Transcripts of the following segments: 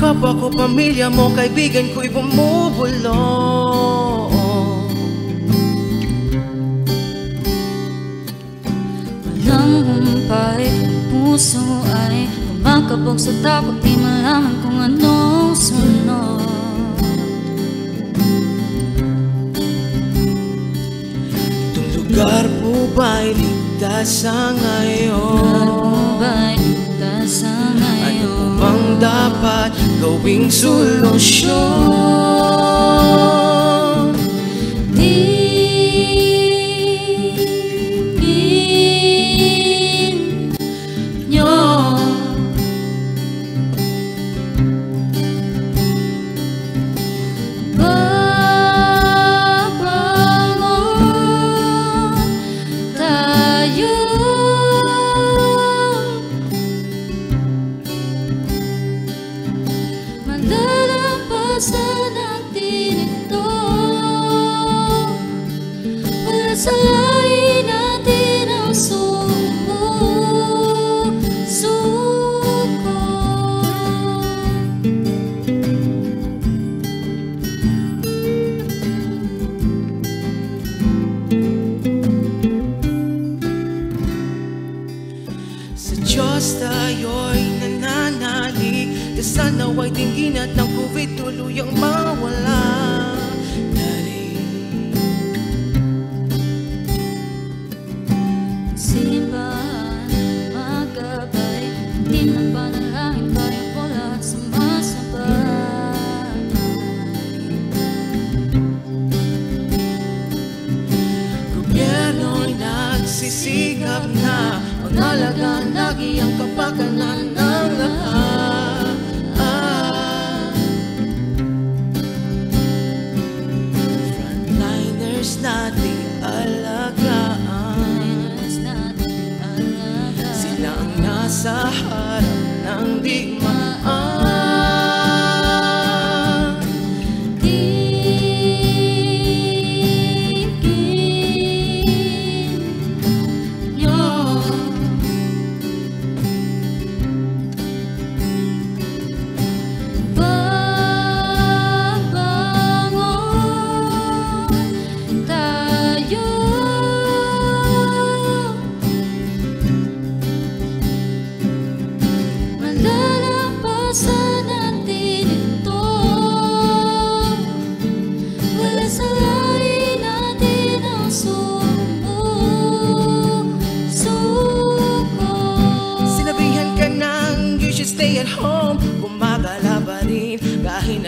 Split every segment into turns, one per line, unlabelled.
Kapwa ko, pamilya mo, kaibigan ko'y bumubulong
Walang humpay, puso ay Kumakabog sa takot, di malaman kung anong sunod
Itong lugar po ba'y ligtas sa ngayon?
Ano ba'y ligtas sa ngayon?
Dapat gawing solusyon? senang diri Bersama Dasal nawa'y tingin at ng COVID tuluyang mawala. Dali
Simbahan, magabay Di na panalangin Kaya ko lahat sumasabay?
Gobyerno'y nagsisigap na Pangalagaan lagi ang kapakanan ng lahat nasa harap ng digmaan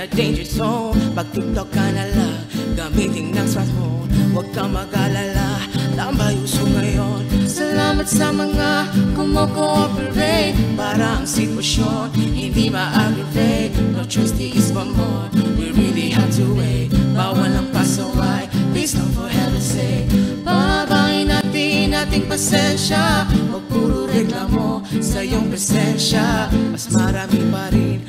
na danger zone. Pag TikTok ka na lang, gamitin ng smartphone. Huwag kang mag-alala, tambay uso ngayon. Salamat sa mga kumo-cooperate Para ang sitwasyon hindi ma-aggravate No choice, tiis pa more We really have to wait. Bawal ang pasaway. Please don't for heaven's sake. Pababain natin ating pasensya. Huwag puro reklamo sa iyong presensya. Mas marami pa rin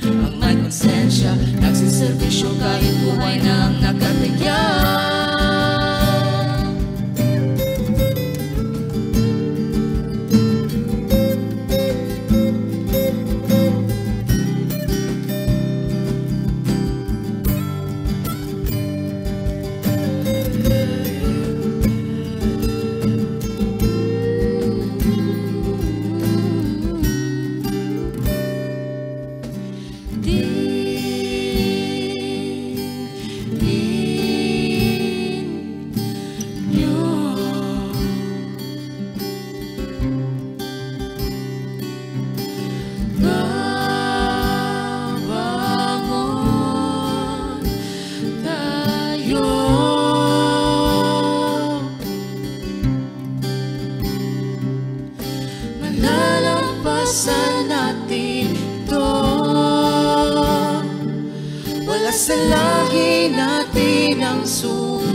Isalahin natin ang sumusunod.